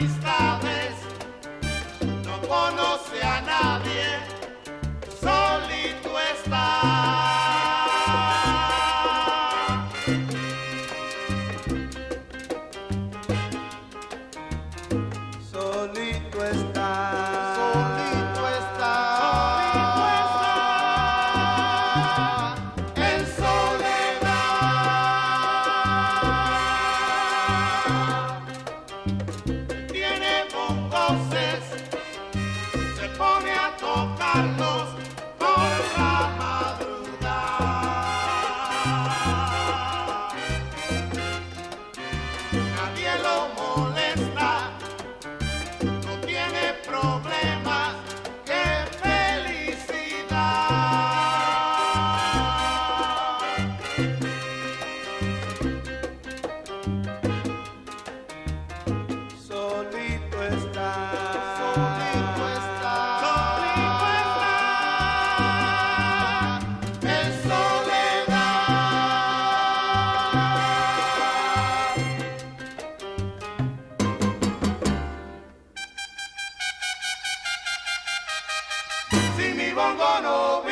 amistades, no conoce a nadie, bongo no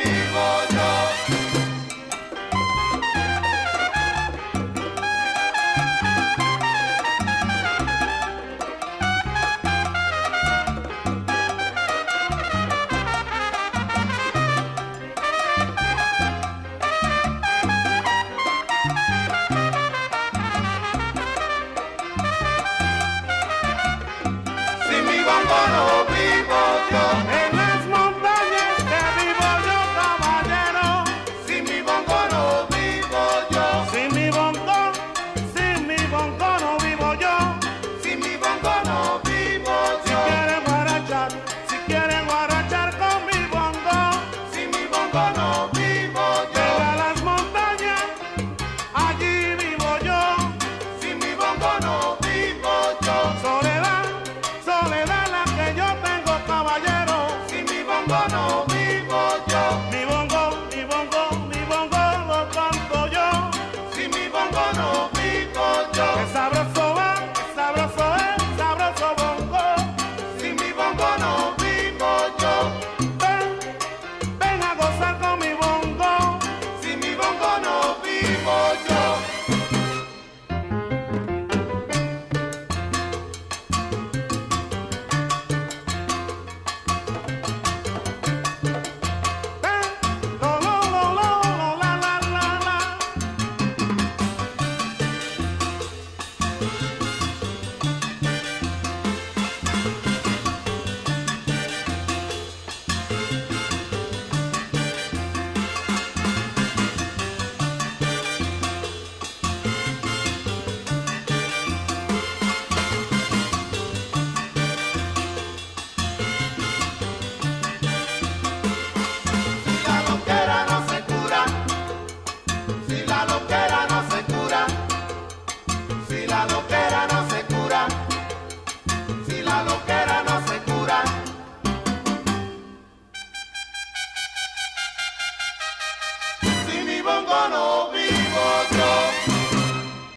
gonna